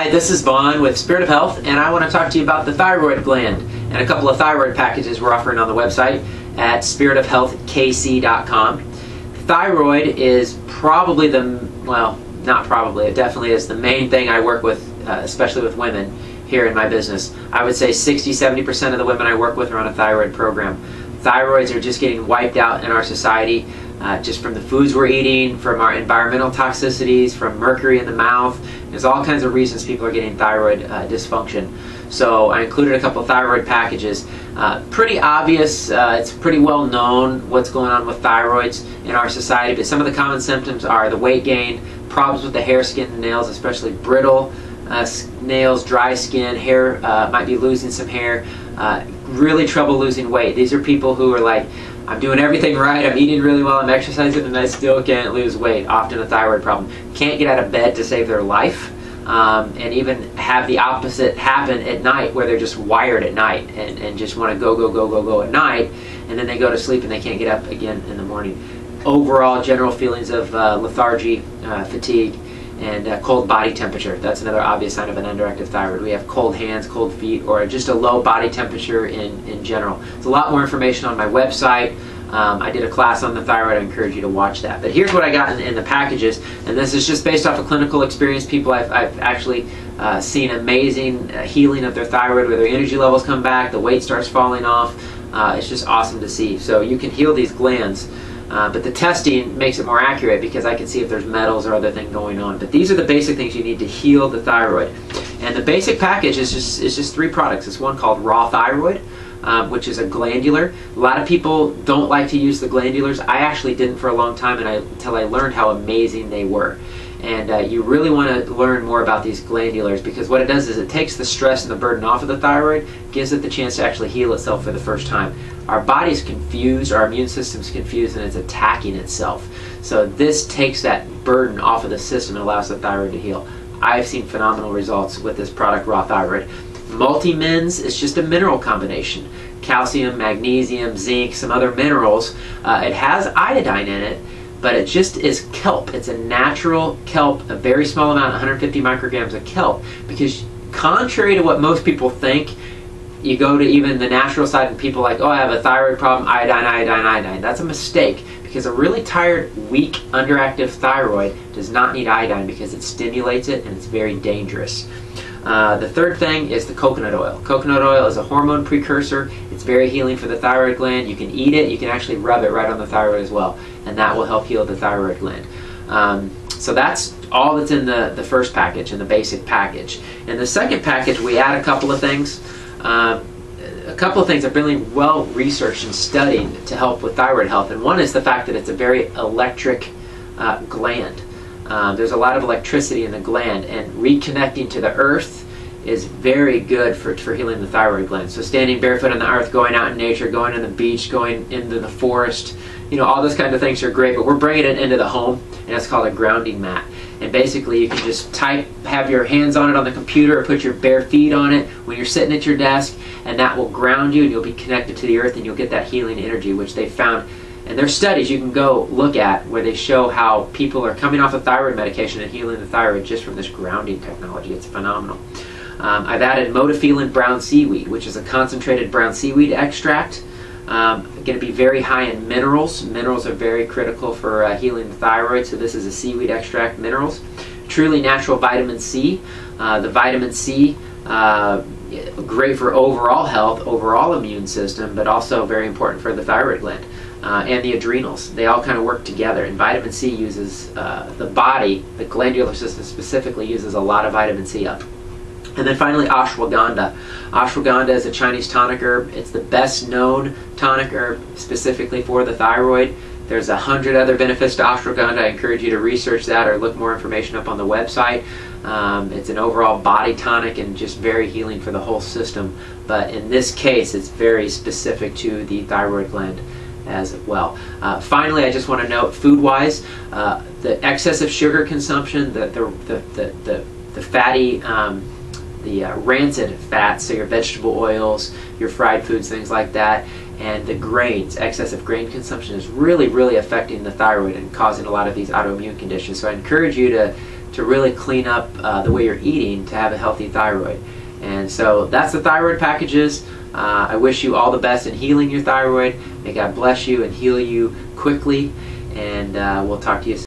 Hi, this is Vaughn with Spirit of Health, and I want to talk to you about the thyroid gland and a couple of thyroid packages we're offering on the website at spiritofhealthkc.com. Thyroid is probably the, well, not probably, it definitely is the main thing I work with, uh, especially with women here in my business. I would say 60 70% of the women I work with are on a thyroid program. Thyroids are just getting wiped out in our society uh, just from the foods we're eating, from our environmental toxicities, from mercury in the mouth. There's all kinds of reasons people are getting thyroid uh, dysfunction. So I included a couple thyroid packages. Uh, pretty obvious, uh, it's pretty well known what's going on with thyroids in our society, but some of the common symptoms are the weight gain, problems with the hair, skin, and nails, especially brittle uh, nails, dry skin, hair uh, might be losing some hair, really trouble losing weight. These are people who are like, I'm doing everything right, I'm eating really well, I'm exercising, and I still can't lose weight. Often a thyroid problem. Can't get out of bed to save their life. Um, and even have the opposite happen at night where they're just wired at night and, and just want to go, go, go, go, go at night, and then they go to sleep and they can't get up again in the morning. Overall, general feelings of uh, lethargy, uh, fatigue, and uh, cold body temperature. That's another obvious sign of an underactive thyroid. We have cold hands, cold feet, or just a low body temperature in, in general. It's a lot more information on my website. Um, I did a class on the thyroid. I encourage you to watch that. But here's what I got in, in the packages, and this is just based off of clinical experience. People I've, I've actually uh, seen amazing uh, healing of their thyroid, where their energy levels come back, the weight starts falling off. Uh, it's just awesome to see. So you can heal these glands. Uh, but the testing makes it more accurate because I can see if there's metals or other thing going on. But these are the basic things you need to heal the thyroid. And the basic package is just, is just three products. It's one called Raw Thyroid, um, which is a glandular. A lot of people don't like to use the glandulars. I actually didn't for a long time and I, until I learned how amazing they were. And uh, you really want to learn more about these glandulars because what it does is it takes the stress and the burden off of the thyroid, gives it the chance to actually heal itself for the first time. Our body's confused, our immune system's confused, and it's attacking itself. So this takes that burden off of the system and allows the thyroid to heal. I've seen phenomenal results with this product, Raw Thyroid. Multi-Mins is just a mineral combination. Calcium, magnesium, zinc, some other minerals. Uh, it has iodine in it, but it just is kelp. It's a natural kelp, a very small amount, 150 micrograms of kelp, because contrary to what most people think, you go to even the natural side and people like, oh, I have a thyroid problem, iodine, iodine, iodine. That's a mistake because a really tired, weak, underactive thyroid does not need iodine because it stimulates it and it's very dangerous. Uh, the third thing is the coconut oil. Coconut oil is a hormone precursor. It's very healing for the thyroid gland. You can eat it. You can actually rub it right on the thyroid as well, and that will help heal the thyroid gland. Um, so that's all that's in the, the first package, in the basic package. In the second package, we add a couple of things. Uh, a couple of things are really well researched and studied to help with thyroid health, and one is the fact that it's a very electric uh, gland. Um, there's a lot of electricity in the gland, and reconnecting to the earth is very good for, for healing the thyroid gland. So standing barefoot on the earth, going out in nature, going on the beach, going into the forest, you know, all those kind of things are great, but we're bringing it into the home, and it's called a grounding mat. And basically, you can just type, have your hands on it on the computer, or put your bare feet on it when you're sitting at your desk, and that will ground you, and you'll be connected to the earth, and you'll get that healing energy, which they found and there's studies you can go look at where they show how people are coming off of thyroid medication and healing the thyroid just from this grounding technology. It's phenomenal. Um, I've added Modifilan brown seaweed, which is a concentrated brown seaweed extract. Um, going to be very high in minerals. Minerals are very critical for uh, healing the thyroid, so this is a seaweed extract minerals. Truly natural vitamin C. Uh, the vitamin C, uh, great for overall health, overall immune system, but also very important for the thyroid gland uh, and the adrenals. They all kind of work together. And vitamin C uses, uh, the body, the glandular system specifically, uses a lot of vitamin C up. And then finally, ashwagandha. Ashwagandha is a Chinese tonic herb. It's the best known tonic herb specifically for the thyroid. There's a hundred other benefits to ashwagandha. I encourage you to research that or look more information up on the website. Um, it's an overall body tonic and just very healing for the whole system. But in this case, it's very specific to the thyroid gland as well. Uh, finally, I just want to note food-wise, uh, the excessive sugar consumption, the, the, the, the, the fatty, um, the uh, rancid fats, so your vegetable oils, your fried foods, things like that, and the grains, excessive grain consumption is really, really affecting the thyroid and causing a lot of these autoimmune conditions. So I encourage you to to really clean up uh, the way you're eating to have a healthy thyroid. And so that's the thyroid packages. Uh, I wish you all the best in healing your thyroid. May God bless you and heal you quickly. And uh, we'll talk to you soon.